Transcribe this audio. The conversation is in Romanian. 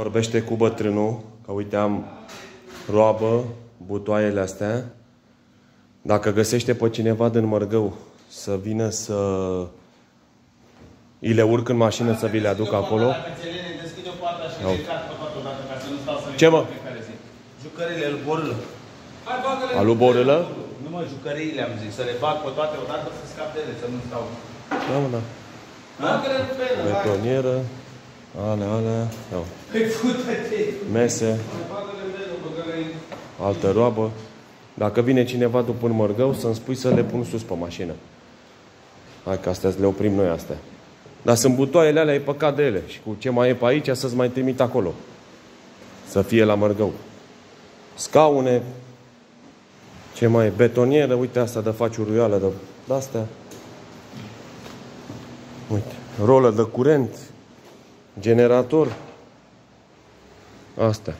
Vorbește cu bătrânul, că uite am roabă, butoaiele astea. Dacă găsește pe cineva din Mărgău să vină să îi le urc în mașină să vi le aduc acolo. Dacă ți le deschide o poartă și Iau. le cat pe toată odată ca să nu stau să Ce, mă? în fiecare zi. Jucăriile lui Borâlă. Hai, bagă-le. Alu Borâlă? Nu mă, jucăriile am zis, să le bag pe toate odată să scap de ele, să nu stau. Da, mă, da. Bagă-le pe ele, hai. Betonieră, alea, alea, iau. Păi fută-te. mese, Bagă-le pe ele, bagă-le altă roabă. Dacă vine cineva după un mărgău, să-mi spui să le pun sus pe mașină. Hai că astea le oprim noi astea. Dar sunt butoaiele alea, e păcat de ele. Și cu ce mai e pe aici, să-ți mai trimit acolo. Să fie la mărgău. Scaune, ce mai e? Betonieră, uite asta de faci uruială de, de astea. Uite, rolă de curent, generator. Astea.